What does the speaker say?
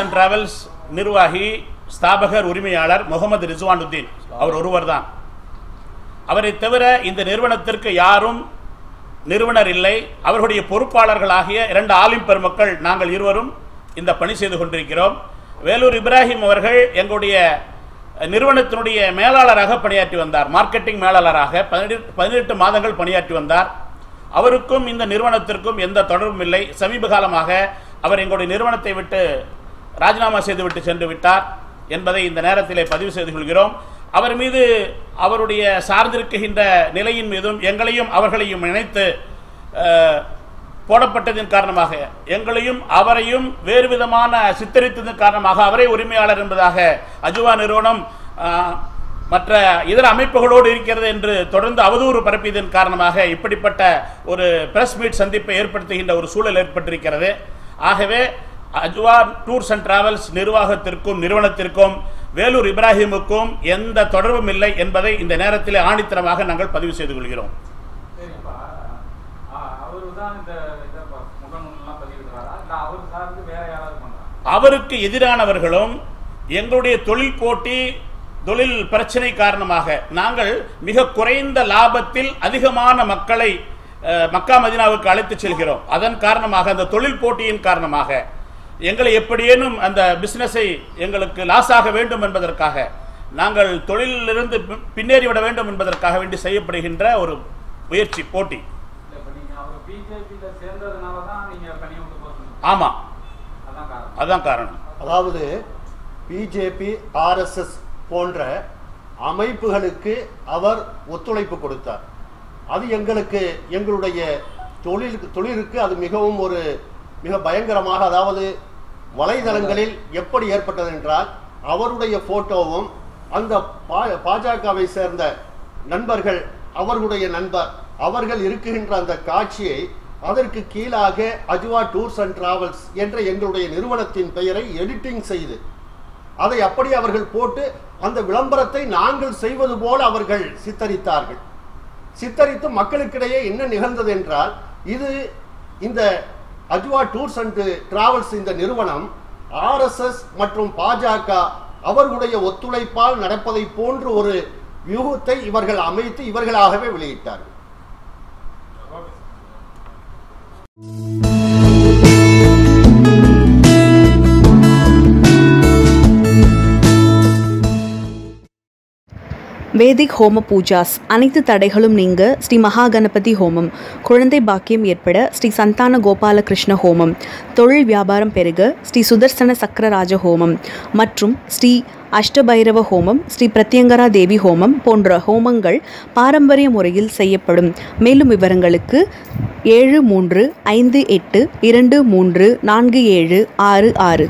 And travels நிர்வாகி ஸ்தாபகர் உரிமையாளர் முகமது ரிஸ்வானுத்தீன். அவர் ஒருவர்தான். அவரை தவிர இந்த நிறுவனத்திற்கு யாரும் நிறுவனர் இல்லை. அவர்களுடைய பொறுப்பாளர்களாகிய இரண்டு ஆலிம் பெருமக்கள் நாங்கள் இருவரும் இந்த பணி செய்து கொண்டிருக்கிறோம். வேலூர் இப்ராஹிம் அவர்கள் எங்களுடைய நிறுவனத்தினுடைய மேலாளராக பணியாற்றி வந்தார். மார்க்கெட்டிங் மேலாளராக பதினெட்டு பதினெட்டு மாதங்கள் பணியாற்றி வந்தார். அவருக்கும் இந்த நிறுவனத்திற்கும் எந்த தொடர்பும் இல்லை. சமீப காலமாக அவர் எங்களுடைய நிறுவனத்தை விட்டு ராஜினாமா செய்துவிட்டு சென்று விட்டார் என்பதை இந்த நேரத்திலே பதிவு செய்து கொள்கிறோம். அவர் மீது அவருடைய சார்ந்திருக்கின்ற நிலையின் மீதும் எங்களையும் அவர்களையும் இணைத்து போடப்பட்டதின் போடப்பட்டதன் காரணமாக எங்களையும் அவரையும் வேறு விதமான சித்தரித்ததன் காரணமாக அவரே உரிமையாளர் என்பதாக அஜுவா நிறுவனம் மற்ற இதர அமைப்புகளோடு இருக்கிறது என்று தொடர்ந்து அவதூறு பரப்பியதன் காரணமாக இப்படிப்பட்ட ஒரு பிரஸ் மீட் சந்திப்பை ஏற்படுத்துகின்ற ஒரு சூழல் ஏற்பட்டிருக்கிறது. ஆகவே அஜ்வா டூர்ஸ் அண்ட் டிராவல்ஸ் நிர்வாகத்திற்கும் நிறுவனத்திற்கும் வேலூர் இப்ராஹிமுக்கும் எந்த தொடர்பும் இல்லை என்பதை இந்த நேரத்தில் ஆணித்தரமாக நாங்கள் பதிவு செய்து கொள்கிறோம். அவருக்கு எதிரானவர்களும் எங்களுடைய தொழில் போட்டி தொழில் பிரச்சனை காரணமாக நாங்கள் மிக குறைந்த லாபத்தில் அதிகமான மக்களை மக்கா மதினாவுக்கு அழைத்துச் செல்கிறோம். அதன் காரணமாக அந்த தொழில் போட்டியின் காரணமாக எங்களை எப்படியேனும் அந்த பிசினஸை எங்களுக்கு லாஸ் ஆக வேண்டும் என்பதற்காக நாங்கள் தொழிலிலிருந்து பி- பின்னேறி விட வேண்டும் என்பதற்காக வேண்டி செய்யப்படுகின்ற ஒரு முயற்சி போட்டி. ஆமாம் அதான் காரணம். அதுதான் காரணம். அதாவது பிஜேபி ஆர்எஸ்எஸ் போன்ற அமைப்புகளுக்கு அவர் ஒத்துழைப்பு கொடுத்தார். அது எங்களுக்கு எங்களுடைய தொழில் தொழிலுக்கு அது மிகவும் ஒரு மிக பயங்கரமாக அதாவது வலைதளங்களில் எப்படி ஏற்பட்டது என்றால் அவருடைய போட்டோவும் அந்த பா- பாஜகவை சேர்ந்த நண்பர்கள் அவர்களுடைய நண்பர் அவர்கள் இருக்குகின்ற அந்த காட்சியை அதற்கு கீழாக அஜுவா டூர்ஸ் அண்ட் டிராவல்ஸ் என்ற எங்களுடைய நிறுவனத்தின் பெயரை எடிட்டிங் செய்து அதை அப்படி அவர்கள் போட்டு அந்த விளம்பரத்தை நாங்கள் செய்வது போல் அவர்கள் சித்தரித்தார்கள். சித்தரித்து மக்களுக்கிடையே என்ன நிகழ்ந்தது என்றால் இது இந்த அஜ்வா டூர்ஸ் அண்ட் டிராவல்ஸ் இந்த நிறுவனம் ஆர்எஸ்எஸ் மற்றும் பாஜக அவர்களுடைய ஒத்துழைப்பால் நடப்பதை போன்ற ஒரு வியூகத்தை இவர்கள் அமைத்து இவர்களாகவே வெளியிட்டார்கள். வேதிக் ஹோம பூஜாஸ். அனைத்து தடைகளும் நீங்க ஸ்ரீ மகா கணபதி ஹோமம். குழந்தை பாக்கியம் ஏற்பட ஸ்ரீ சந்தான கோபாலகிருஷ்ண ஹோமம். தொழில் வியாபாரம் பெருக ஸ்ரீ சுதர்சன சக்கரராஜ ஹோமம். மற்றும் ஸ்ரீ அஷ்டபைரவ ஹோமம் ஸ்ரீ பிரத்யங்கரா தேவி ஹோமம் போன்ற ஹோமங்கள் பாரம்பரிய முறையில் செய்யப்படும். மேலும் விவரங்களுக்கு ஏழு மூன்று ஐந்து எட்டு இரண்டு மூன்று நான்கு ஏழு ஆறு ஆறு.